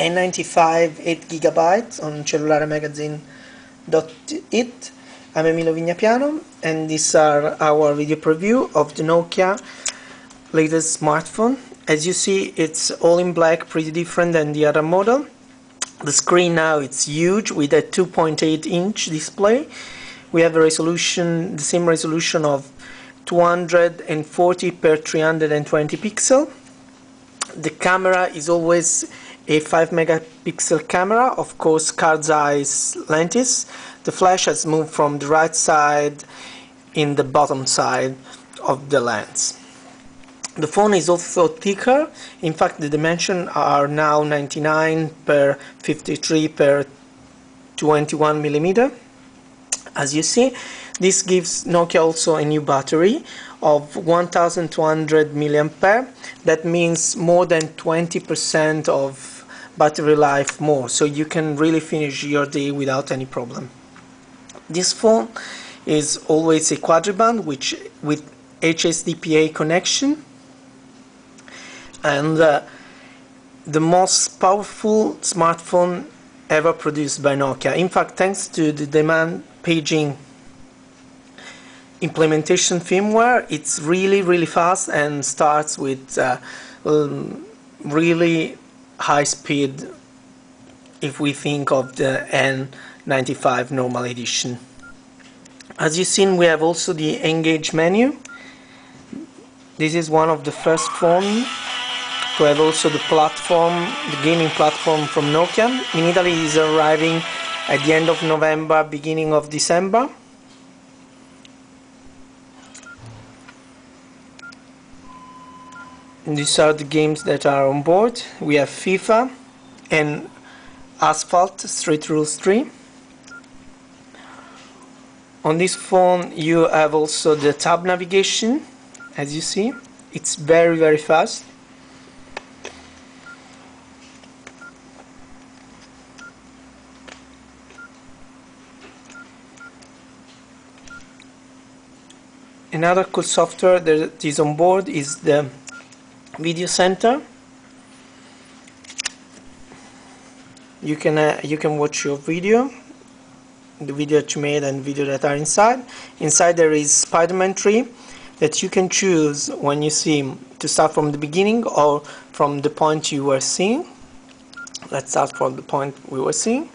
N95 8GB on cellularemagazine.it. I'm Emilio Vignapiano and these are our video preview of the Nokia latest smartphone. As you see it's all in black, pretty different than the other model. The screen now it's huge with a 2.8 inch display. We have a resolution, the same resolution of 240 per 320 pixel. The camera is always a 5 megapixel camera, of course Carl Zeiss lenses. The flash has moved from the right side in the bottom side of the lens. The phone is also thicker, in fact the dimensions are now 99 per 53 per 21 millimeter. As you see, this gives Nokia also a new battery of 1200 milliampere. That means more than 20% of battery life more. So you can really finish your day without any problem. This phone is always a quadriband which with HSDPA connection and uh, the most powerful smartphone ever produced by Nokia. In fact, thanks to the demand paging implementation firmware it's really really fast and starts with uh, um, really high speed if we think of the N95 normal edition. As you've seen we have also the N-Gage menu. This is one of the first phones to have also the platform the gaming platform from Nokia. In Italy is arriving at the end of November beginning of December these are the games that are on board. We have FIFA and Asphalt Street Rules 3 on this phone you have also the tab navigation as you see. It's very very fast. Another cool software that is on board is the video center. You can uh, you can watch your video the video that you made and video that are inside. Inside there is Spider-Man tree that you can choose when you see to start from the beginning or from the point you were seeing. Let's start from the point we were seeing.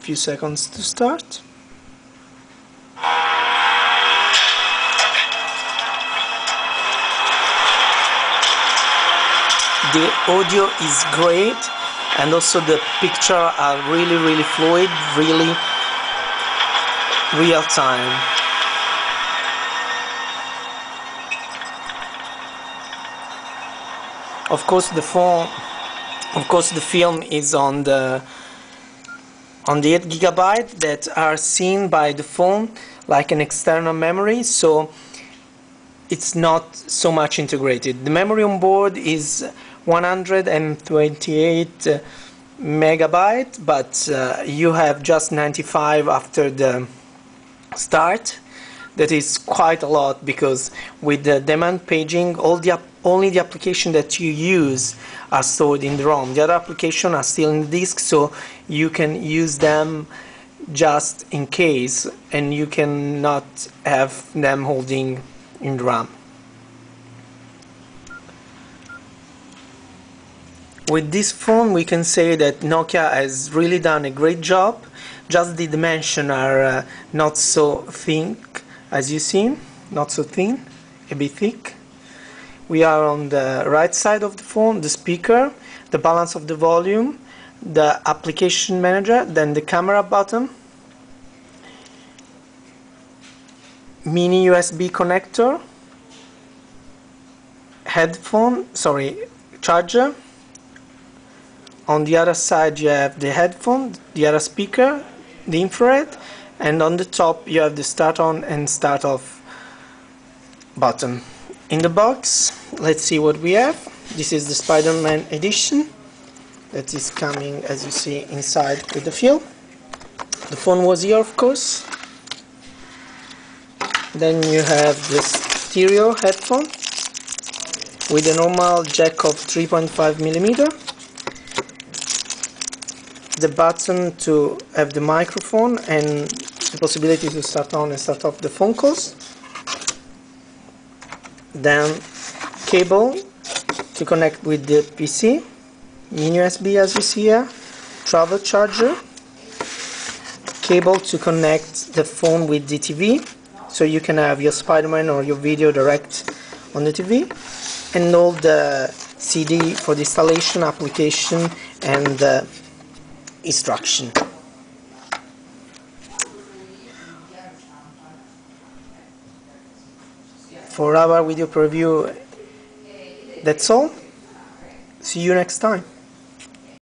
Few seconds to start the audio is great and also the picture are really really fluid really real time. Of course the phone of course the film is on the on the 8 gigabyte that are seen by the phone like an external memory so it's not so much integrated. The memory on board is 128 uh, megabyte but uh, you have just 95 after the start. That is quite a lot because with the demand paging all the only the application that you use are stored in the ROM. The other application are still in the disk so you can use them just in case and you cannot have them holding in the RAM With this phone we can say that Nokia has really done a great job. Just the dimensions are uh, not so thin as you see, not so thin, a bit thick. We are on the right side of the phone, the speaker, the balance of the volume, the application manager, then the camera button, mini USB connector, headphone, sorry, charger, on the other side you have the headphone, the other speaker, the infrared and on the top you have the start on and start off button. In the box, let's see what we have. This is the Spider-Man edition that is coming as you see inside with the film. The phone was here of course. Then you have this stereo headphone with a normal jack of 3.5 millimeter the button to have the microphone and the possibility to start on and start off the phone calls. Then cable to connect with the PC mini USB as you see here travel charger cable to connect the phone with the TV so you can have your Spider-Man or your video direct on the TV and all the CD for the installation application and the instruction. For our video preview that's all. See you next time